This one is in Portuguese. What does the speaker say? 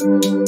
Música